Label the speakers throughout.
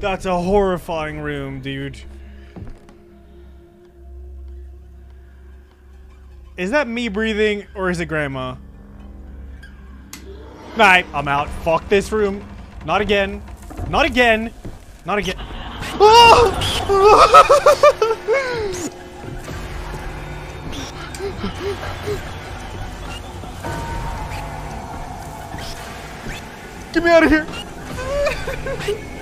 Speaker 1: That's a horrifying room, dude. Is that me breathing or is it grandma? Right, I'm out. Fuck this room. Not again. Not again. Not again. Oh! Get me out of here.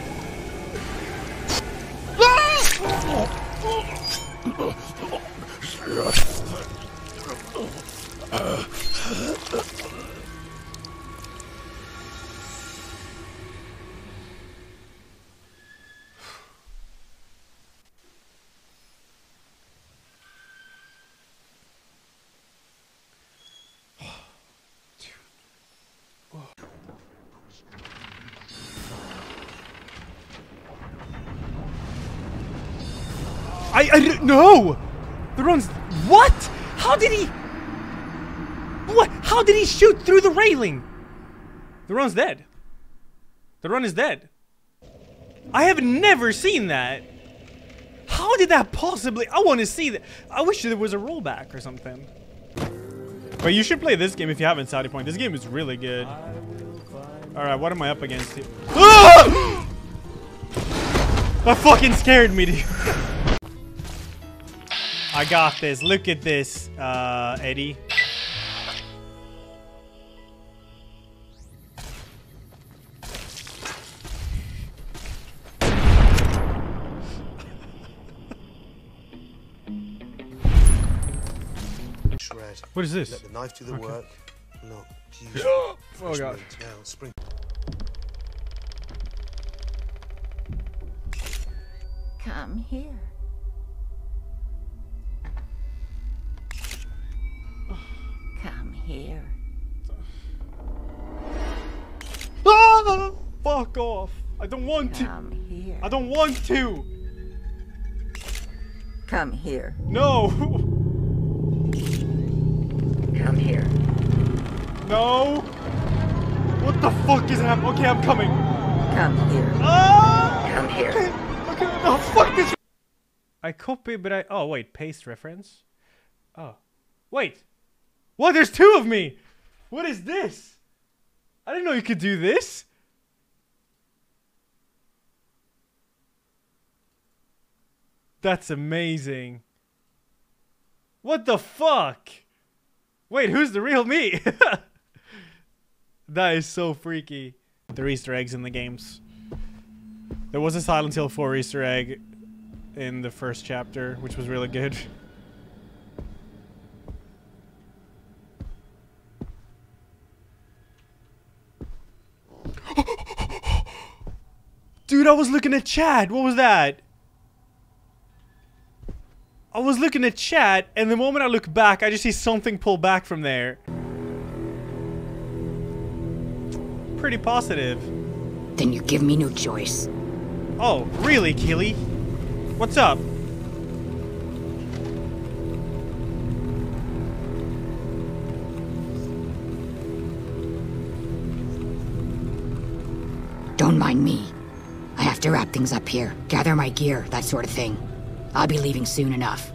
Speaker 1: I, I don't know. The run's what? How did he? What? How did he shoot through the railing? The run's dead. The run is dead. I have never seen that. How did that possibly? I want to see that. I wish there was a rollback or something. But you should play this game if you haven't, Saudi Point. This game is really good. Alright, what am I up against here? Ah! That fucking scared me, dude. I got this. Look at this, uh, Eddie.
Speaker 2: Shred.
Speaker 1: What is this?
Speaker 2: Let the knife do the
Speaker 1: Okay.
Speaker 2: work. Not use
Speaker 1: Oh, God.
Speaker 2: Now, spring.
Speaker 3: Come here. Here.
Speaker 1: Ah! Fuck off. I don't want to.
Speaker 3: Come here.
Speaker 1: I don't want to.
Speaker 3: Come here.
Speaker 1: No.
Speaker 3: Come here.
Speaker 1: No. What the fuck is happening? Okay, I'm coming.
Speaker 3: Come here.
Speaker 1: Ah!
Speaker 3: Come here.
Speaker 1: Okay, okay. Oh, fuck this. I copy, but I. Oh, wait. Paste reference. Oh. Wait. What? There's two of me. What is this? I didn't know you could do this. That's amazing. What the fuck? Wait, who's the real me? that is so freaky. There Easter eggs in the games. There was a Silent Hill 4 Easter egg in the first chapter, which was really good. I was looking at chat. What was that? I was looking at chat, and the moment I look back, I just see something pull back from there. Pretty positive.
Speaker 4: Then you give me no choice.
Speaker 1: Oh, really, Keely? What's up?
Speaker 4: Don't mind me. Have to wrap things up here, gather my gear, that sort of thing. I'll be leaving soon enough.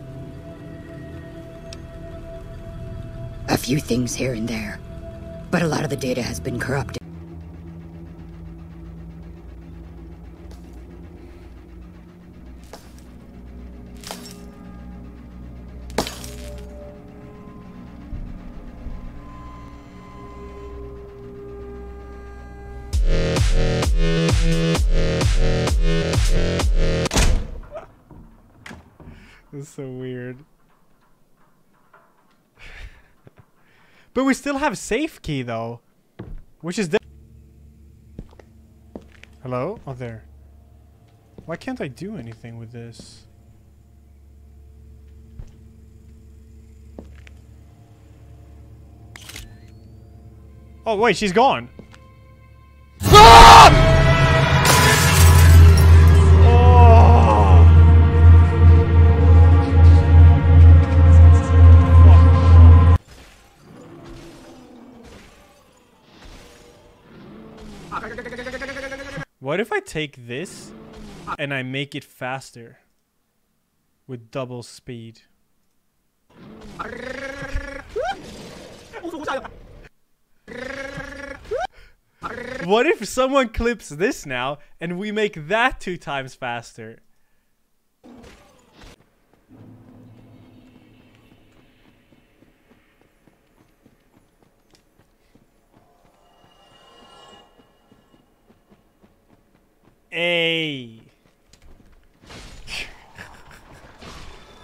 Speaker 4: A few things here and there, but a lot of the data has been corrupted.
Speaker 1: That's so weird. but we still have safe key though, which is. Hello? Oh, there. Why can't I do anything with this? Oh wait, she's gone. What if I take this and I make it faster with double speed. What if someone clips this now and we make that two times faster? Hey.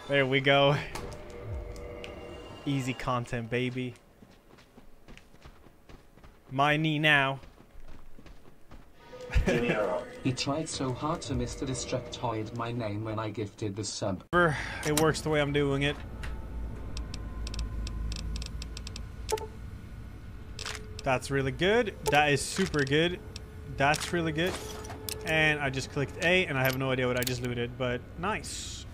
Speaker 1: there we go. Easy content, baby. My knee now.
Speaker 5: He tried so hard to Mr. Destructoid my name when I gifted the sub.
Speaker 1: It works the way I'm doing it. That's really good. That is super good. That's really good. And I just clicked A, and I have no idea what I just looted, but nice.